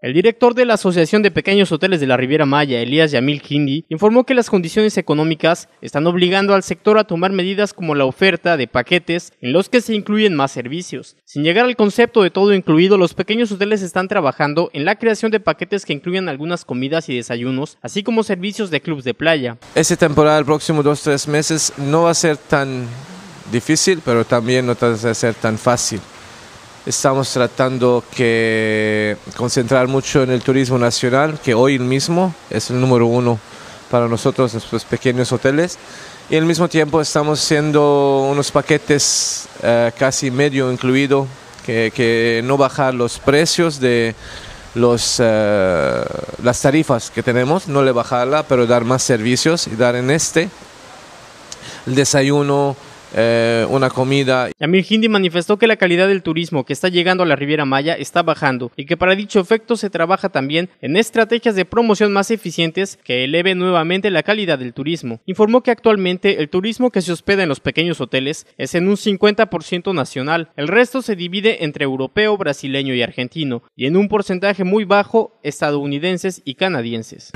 El director de la Asociación de Pequeños Hoteles de la Riviera Maya, Elías Yamil Hindi, informó que las condiciones económicas están obligando al sector a tomar medidas como la oferta de paquetes en los que se incluyen más servicios. Sin llegar al concepto de todo incluido, los pequeños hoteles están trabajando en la creación de paquetes que incluyan algunas comidas y desayunos, así como servicios de clubs de playa. Esta temporada, el próximo dos tres meses, no va a ser tan difícil, pero también no va a ser tan fácil. Estamos tratando que concentrar mucho en el turismo nacional, que hoy mismo es el número uno para nosotros, nuestros pequeños hoteles. Y al mismo tiempo estamos haciendo unos paquetes eh, casi medio incluido, que, no bajar los precios de los, eh, las tarifas que tenemos, no le bajarla, pero dar más servicios y dar en este el desayuno, eh, una comida. Hindi manifestó que la calidad del turismo que está llegando a la Riviera Maya está bajando y que para dicho efecto se trabaja también en estrategias de promoción más eficientes que eleven nuevamente la calidad del turismo. Informó que actualmente el turismo que se hospeda en los pequeños hoteles es en un 50% nacional, el resto se divide entre europeo, brasileño y argentino, y en un porcentaje muy bajo estadounidenses y canadienses.